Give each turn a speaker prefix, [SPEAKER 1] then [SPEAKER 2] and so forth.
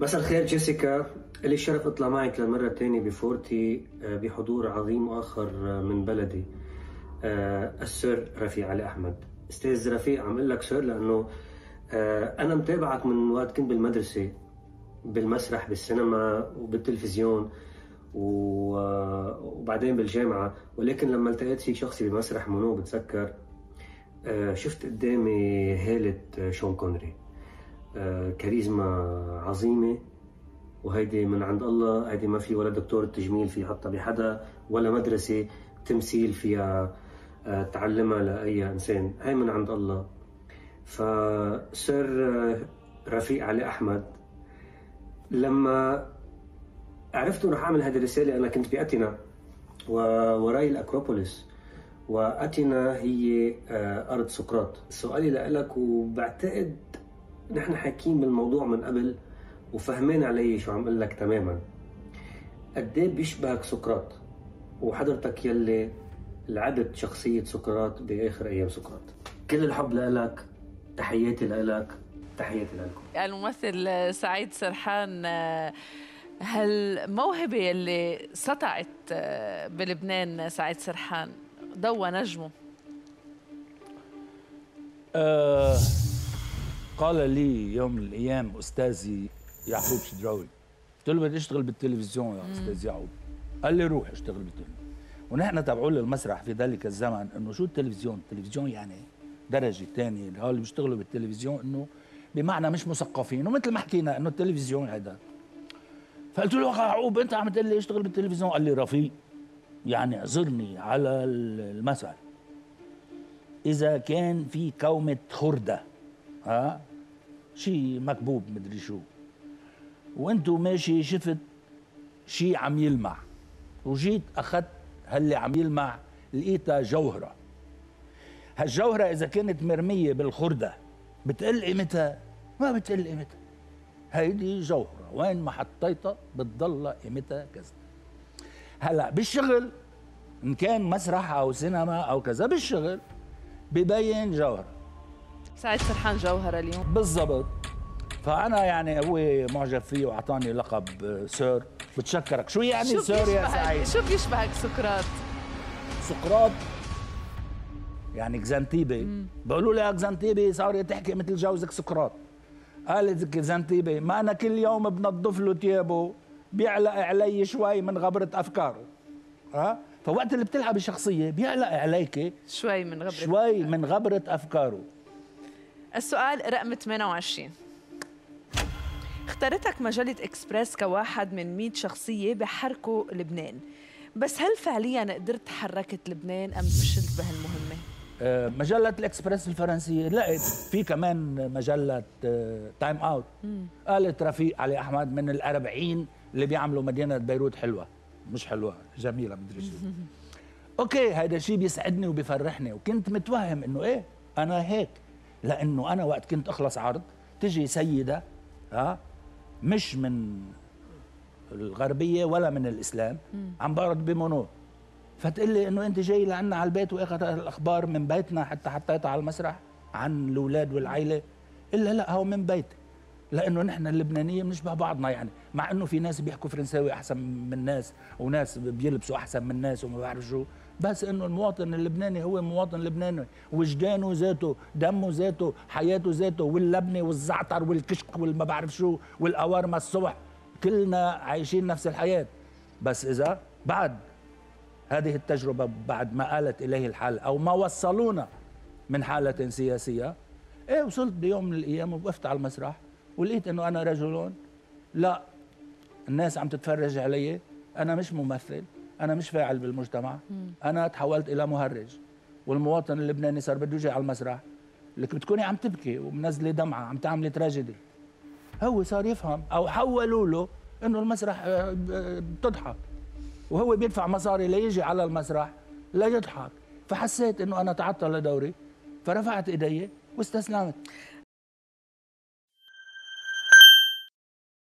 [SPEAKER 1] مساء الخير جيسيكا. لي الشرف أطلع معك للمرة الثانية بفورتي آه، بحضور عظيم اخر آه، من بلدي آه، السر رفيق علي أحمد. أستاذ رفيق عم أقول لك سر لأنه أنا متابعك من وقت كنت بالمدرسة بالمسرح بالسينما وبالتلفزيون وبعدين بالجامعة. ولكن لما التقيت فيك شخصي بمسرح منو بتذكر شفت قدامي هالة شون كونري. كاريزما عظيمة. وهيدي من عند الله هيدي ما في ولا دكتور تجميل في حتى بحدا ولا مدرسة تمثيل فيها آه، تعلمها لأي إنسان. هي من عند الله. فسر آه، رفيق علي أحمد لما عرفت إنه حاعمل هذه الرسالة أنا كنت بأتينا ووراي الأكروبوليس. وأتينا هي آه، أرض سقراط. سؤالي لك وبعتقد نحن حاكيين بالموضوع من قبل وفهمين علي شو عم أقول لك تماما. قد إيه بيشبهك سقراط؟ وحضرتك يلي لعبت شخصية سقراط بآخر أيام سقراط. كل الحب لك تحياتي لك تحياتي لكم
[SPEAKER 2] الممثل سعيد سرحان هالموهبة اللي سطعت بلبنان سعيد سرحان ضوى نجمه.
[SPEAKER 3] أه قال لي يوم من الأيام أستاذي يعقوب شدراوي. قلت له بدي أشتغل بالتلفزيون يا أستاذ يعقوب. قال لي روح اشتغل بالتلفزيون. ونحن تبعوا المسرح في ذلك الزمن إنه شو التلفزيون؟ التلفزيون يعني درجة ثانية اللي بيشتغلوا بالتلفزيون إنه بمعنى مش مثقفين. ومثل ما حكينا إنه التلفزيون هذا فقلت له يعقوب أنت عم تقول لي اشتغل بالتلفزيون؟ قال لي رفيق يعني اعذرني على المثل إذا كان في كومة خردة ها شيء مكبوب مدري شو. وانتو ماشي شفت شيء عم يلمع. وجيت أخذت هاللي عم يلمع لقيتها جوهرة. هالجوهرة إذا كانت مرمية بالخردة بتقل قيمتها ما بتقل قيمتها هيدي جوهرة. وين ما حطيتها بتضل قيمتها كذا. هلأ بالشغل إن كان مسرح أو سينما أو كذا بالشغل ببين جوهرة.
[SPEAKER 2] سعيد سرحان جوهره اليوم.
[SPEAKER 3] بالضبط. فأنا يعني هو معجب فيه وأعطاني لقب sir. بتشكرك. شو يعني شو sir يا سعيد؟
[SPEAKER 2] شو بيشبهك سقراط؟
[SPEAKER 3] سقراط؟ يعني كزنتيبي. بقولوا لها كزنتيبي صارت تحكي مثل جوزك سقراط. قالت كزنتيبي ما أنا كل يوم بنظف له ثيابه بيعلق علي شوي من غبرة أفكاره. ها؟ فوقت اللي بتلعبي شخصيه بيعلق عليك
[SPEAKER 2] شوي من غبرة
[SPEAKER 3] شوي من غبرة أفكاره.
[SPEAKER 2] السؤال رقم 28 اختارتك مجلة إكسبريس كواحد من 100 شخصية بحركوا لبنان. بس هل فعليا قدرت حركت لبنان أم فشلت بهالمهمة؟
[SPEAKER 3] آه، مجلة الإكسبريس الفرنسية لقيت في كمان مجلة time out قالت رفيق علي أحمد من الأربعين اللي بيعملوا مدينة بيروت حلوة. مش حلوة جميلة مدري شو. okay هذا الشيء بيسعدني وبيفرحني. وكنت متوهم إنه إيه أنا هيك. لأنه أنا وقت كنت أخلص عرض تجي سيدة ها مش من الغربية ولا من الإسلام عم بعرض بمونو. فتقول لي إنه أنت جاي لعنا على البيت واخذت الأخبار من بيتنا حتى حطيتها على المسرح عن الأولاد والعائله الا لا هو من بيتي لأنه نحن اللبنانية بنشبه بعضنا يعني مع إنه في ناس بيحكوا فرنساوي أحسن من ناس وناس بيلبسوا أحسن من ناس وما بعرف شو. بس إنه المواطن اللبناني هو مواطن لبناني. وجدانه ذاته دمه ذاته حياته ذاته واللبنة والزعتر والكشك والما بعرف شو والقوارمة الصبح. كلنا عايشين نفس الحياة. بس إذا بعد هذه التجربة بعد ما قالت اليه الحال أو ما وصلونا من حالة سياسية إيه وصلت بيوم من الأيام ووقفت على المسرح ولقيت إنه أنا رجل لا الناس عم تتفرج علي أنا مش ممثل. أنا مش فاعل بالمجتمع. أنا تحولت إلى مهرج. والمواطن اللبناني صار بده يجي على المسرح. لك بتكوني عم تبكي ومنزلة دمعة عم تعملي تراجيدي. هو صار يفهم أو حولوا له إنه المسرح آه، بتضحك وهو بيدفع مصاري ليجي على المسرح لا يضحك فحسيت إنه أنا تعطل لدوري فرفعت إيدي واستسلمت.